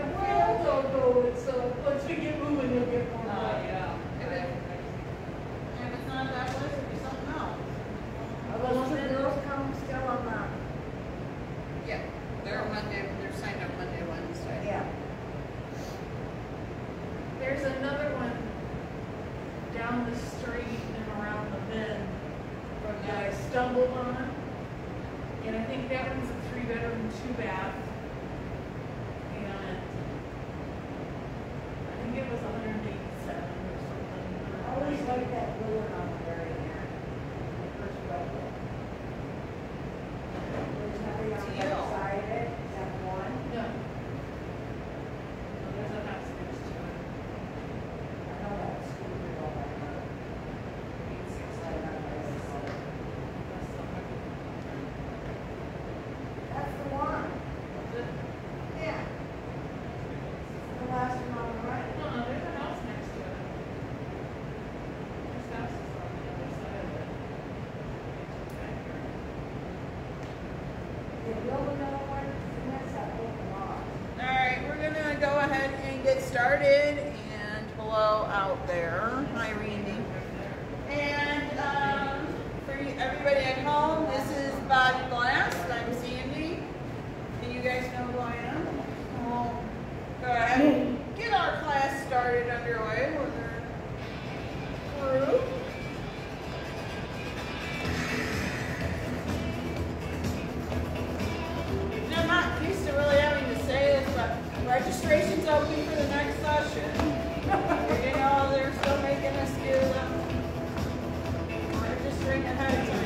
Well, don't go. It's so once you get moving, you'll get more. Uh-huh. Thank you.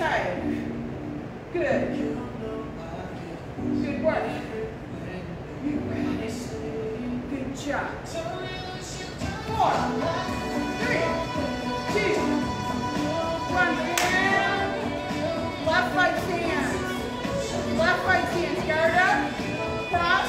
Good. Good work. You got it. Good job. Four, three, two, one. Left right, stands. Left right, stands. Guard up.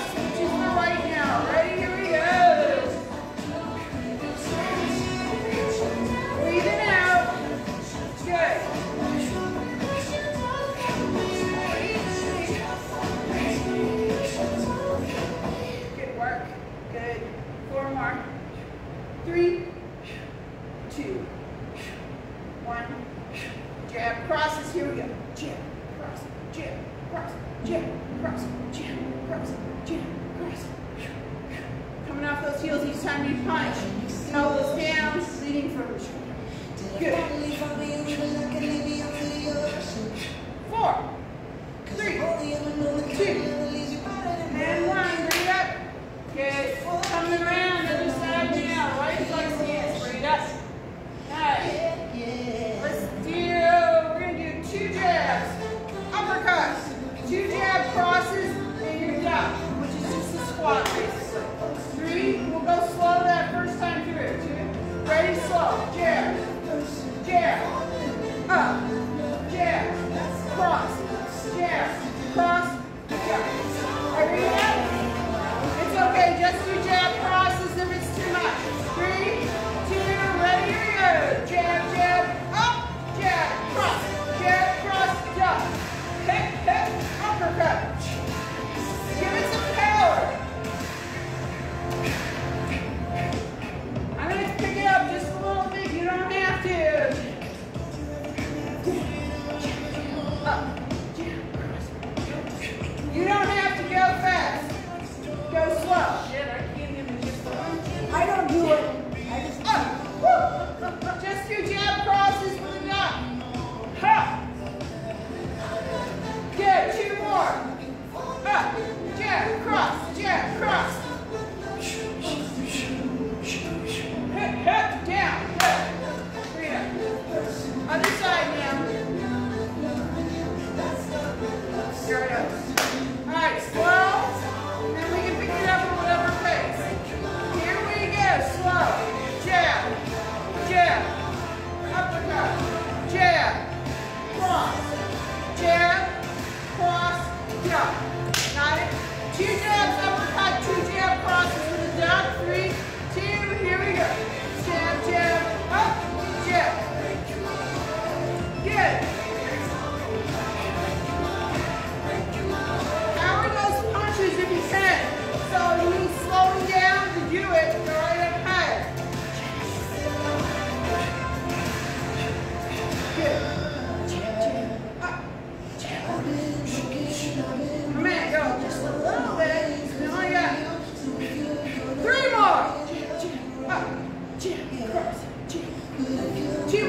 Two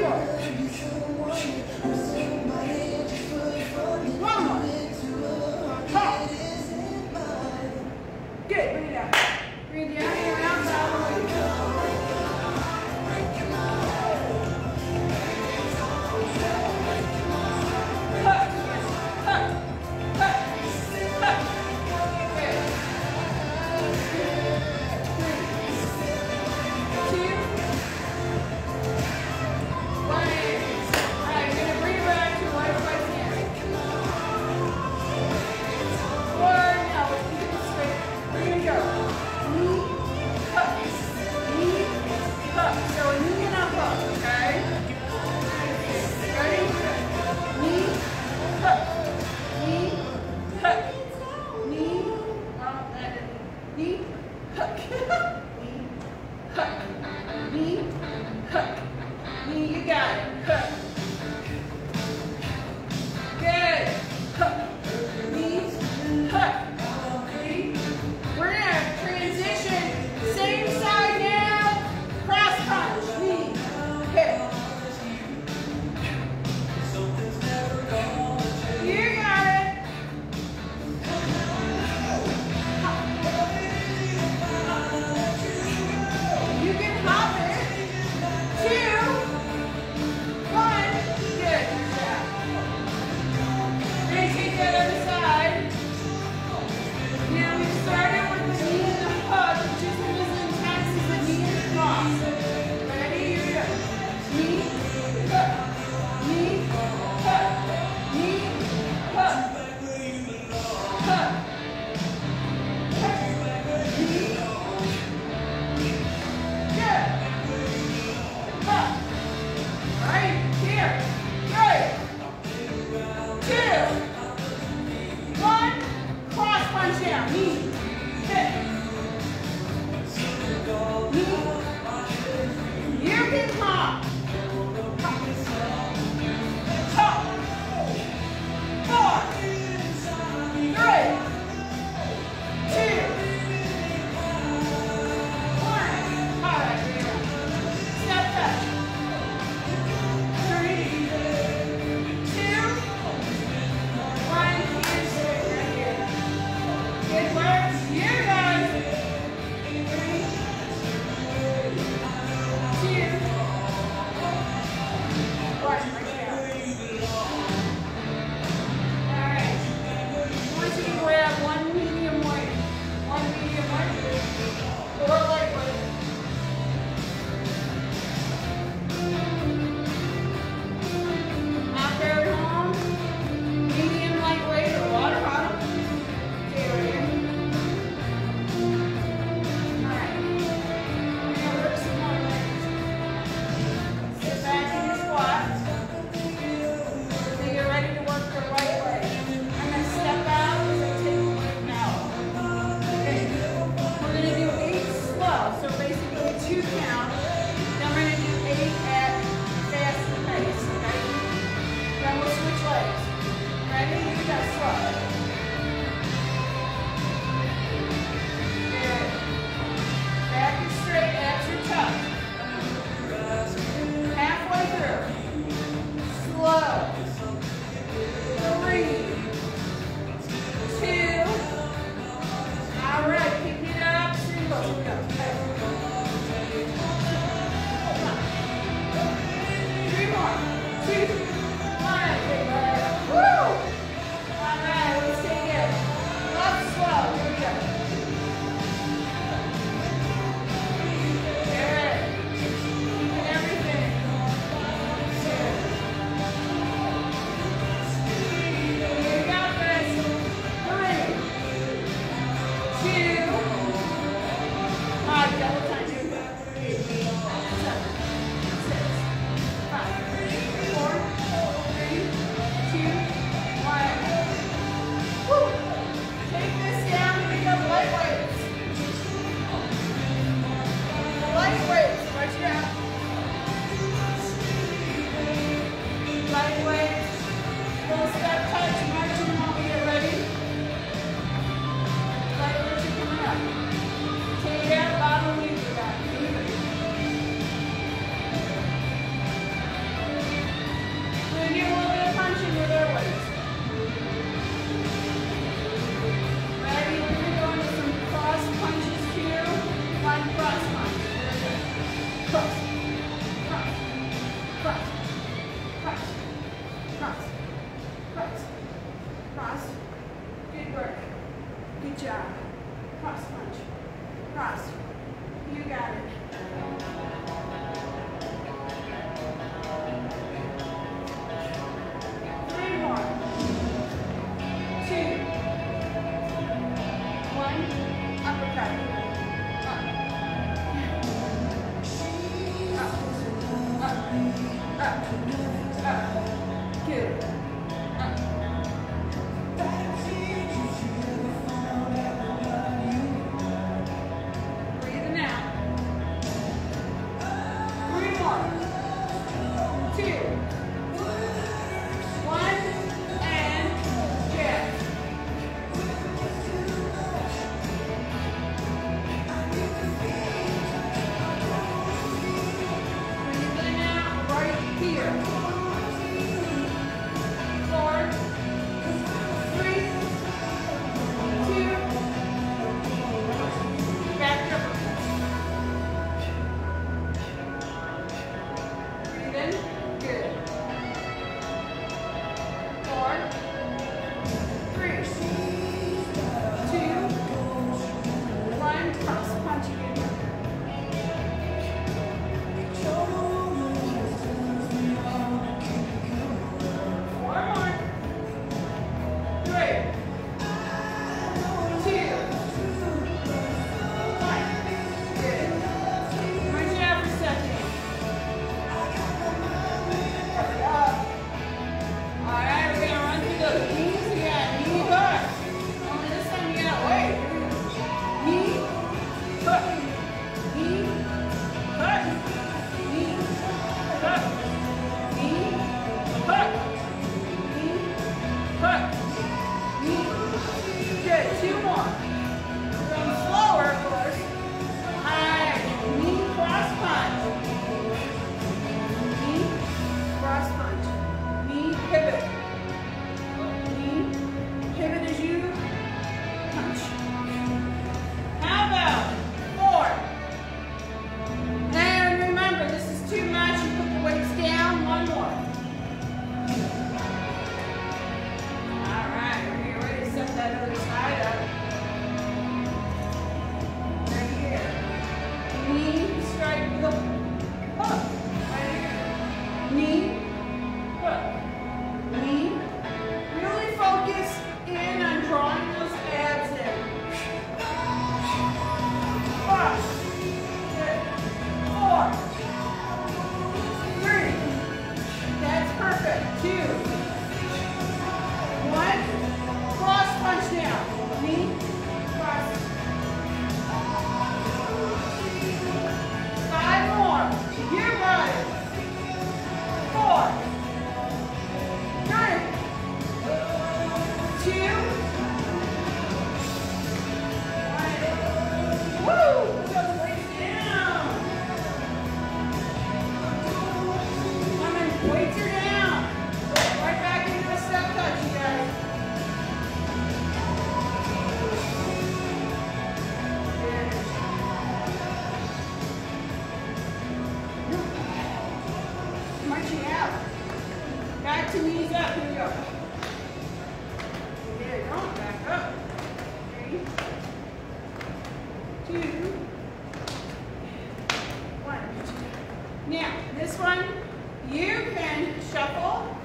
cycle,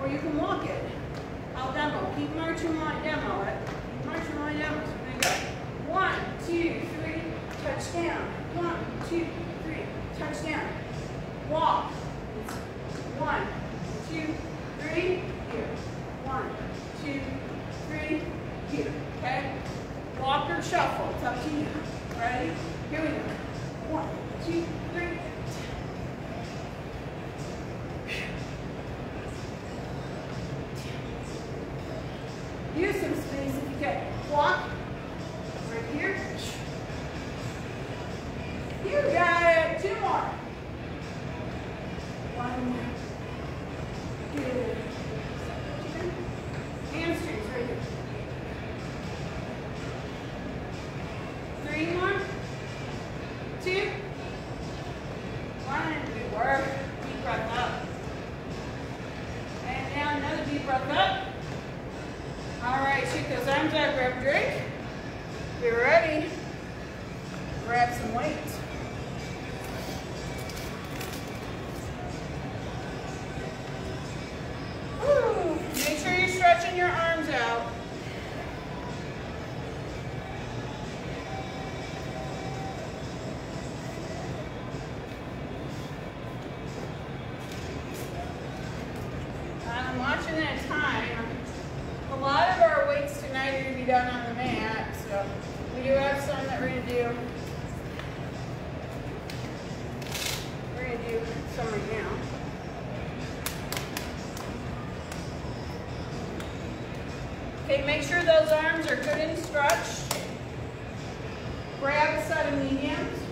or you can walk it. I'll demo. Keep marching my demo. it. Marching my demo. So we're going to go. One, two, three, touchdown. One, two, three, touchdown. Walk. One, two, three, here. One, two, three, here. Okay? Walk or shuffle. It's up to you. Ready? Here we go. One, two, three. arms are good and stretched. Grab side of mediums.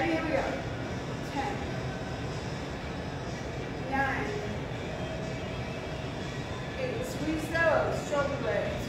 Ready? Here we go. Ten, nine, eight. Squeeze those shoulder blades.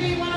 me